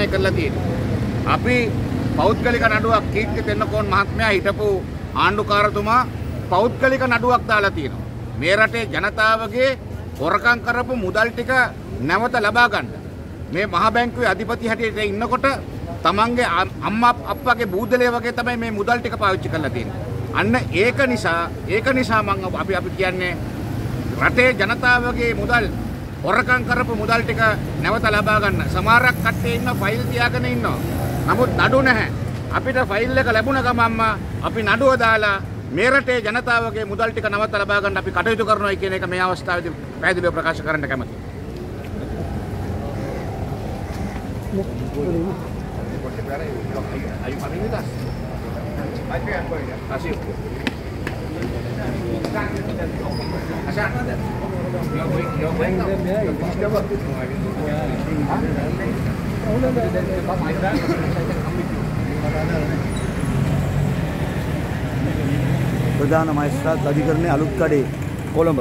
තමයි කරලා තියෙන්නේ. අපි පෞද්ගලික නඩුවක් කීර්ති තෙන්නකෝන් මහත්මයා හිටපු ආණ්ඩුකාරතුමා පෞද්ගලික නඩුවක් දාලා තියෙනවා. මේ රටේ ජනතාවගේ හොරකම් කරපු මුදල් ටික නැවත ලබා ගන්න. මේ මහ බැංකුවේ අධිපති හැටියට ඉන්නකොට තමන්ගේ අම්මා අප්පගේ බූදලේ වගේ තමයි මේ මුදල් ටික පාවිච්චි කරලා තියෙන්නේ. අන්න ඒක නිසා ඒක නිසා මම අපි අපි කියන්නේ රටේ ජනතාවගේ මුදල් හොරකම් කරපු මුදල් ටික නැවත ලබා ගන්න. සමහරක් කට්ටිය ඉන්න ෆයිල් තියාගෙන ඉන්නවා. නමුත් නඩු නැහැ. අපිට ෆයිල් එක ලැබුණ ගමන්ම අපි නඩුව දාලා මේ රටේ ජනතාවගේ මුදල් ටික නැවත ලබා ගන්න අපි කටයුතු කරනවා කියන එක මේ අවස්ථාවේදී පැහැදිලිව ප්‍රකාශ කරන්න කැමතියි. Hay familias. Hay que apoyar. Así. Así. ප්‍රධාන මයිස්ත්‍රාත් අධිකරණයේ අලුත් කඩේ කොළඹ.